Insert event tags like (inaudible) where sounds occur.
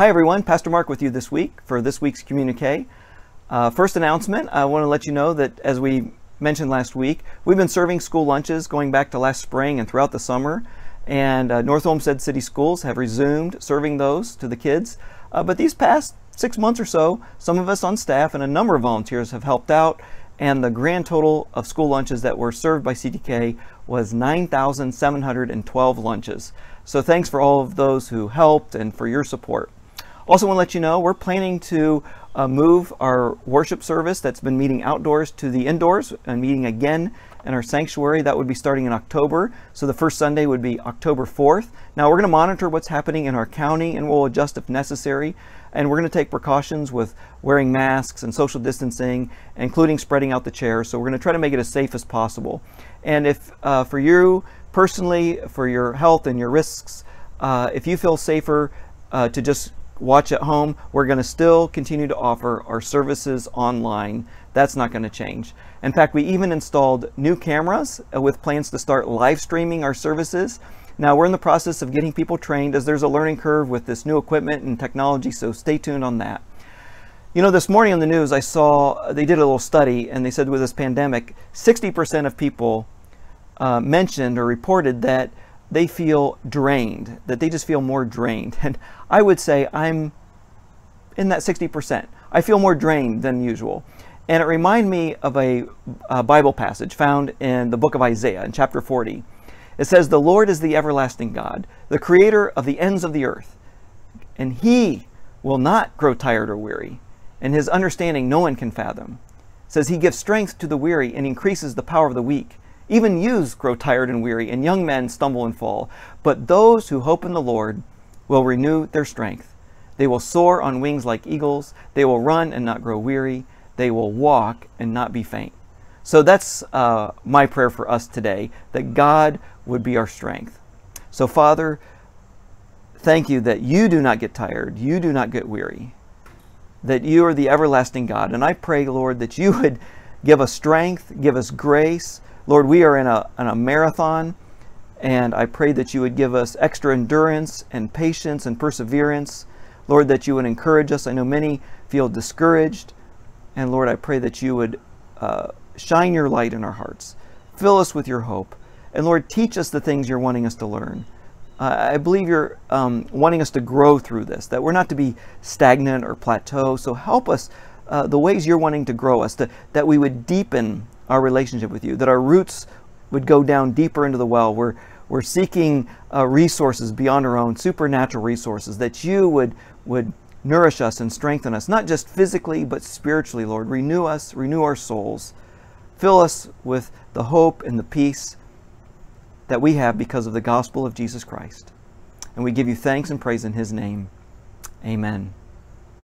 Hi everyone, Pastor Marc with you this week for this week's communique. Uh, first announcement, I want to let you know that as we mentioned last week, we've been serving school lunches going back to last spring and throughout the summer. And uh, North Olmsted City Schools have resumed serving those to the kids. Uh, but these past six months or so, some of us on staff and a number of volunteers have helped out. And the grand total of school lunches that were served by CTK was 9,712 lunches. So thanks for all of those who helped and for your support. Also want to let you know we're planning to uh, move our worship service that's been meeting outdoors to the indoors and meeting again in our sanctuary. That would be starting in October. So the first Sunday would be October 4th. Now we're going to monitor what's happening in our county and we'll adjust if necessary. And we're going to take precautions with wearing masks and social distancing, including spreading out the chairs. So we're going to try to make it as safe as possible. And if uh, for you personally, for your health and your risks, uh, if you feel safer uh, to just watch at home, we're going to still continue to offer our services online. That's not going to change. In fact, we even installed new cameras uh, with plans to start live streaming our services. Now, we're in the process of getting people trained as there's a learning curve with this new equipment and technology, so stay tuned on that. You know, this morning on the news, I saw uh, they did a little study and they said with this pandemic, 60% of people uh, mentioned or reported that they feel drained, that they just feel more drained. (laughs) And I would say I'm in that 60%. I feel more drained than usual. And it reminded me of a, a, Bible passage found in the book of Isaiah in chapter 40. It says, The Lord is the everlasting God, the creator of the ends of the earth, and he will not grow tired or weary, and his understanding no one can fathom. It says, He gives strength to the weary and increases the power of the weak. Even youths grow tired and weary, and young men stumble and fall. But those who hope in the Lord will renew their strength. They will soar on wings like eagles. They will run and not grow weary. They will walk and not be faint. So that's uh, my prayer for us today that God would be our strength. So, Father, thank you that you do not get tired, you do not get weary, that you are the everlasting God. And I pray, Lord, that you would give us strength, give us grace Lord, we are in a, in a marathon, and I pray that you would give us extra endurance and patience and perseverance. Lord, that you would encourage us. I know many feel discouraged. And Lord, I pray that you would uh, shine your light in our hearts. Fill us with your hope. And Lord, teach us the things you're wanting us to learn. Uh, I believe you're um, wanting us to grow through this, that we're not to be stagnant or plateau. So help us uh, the ways you're wanting to grow us, to, that we would deepen our relationship with you, that our roots would go down deeper into the well. We're, we're seeking uh, resources beyond our own, supernatural resources, that you would, would nourish us and strengthen us, not just physically, but spiritually, Lord. Renew us, renew our souls. Fill us with the hope and the peace that we have because of the gospel of Jesus Christ. And we give you thanks and praise in his name. Amen.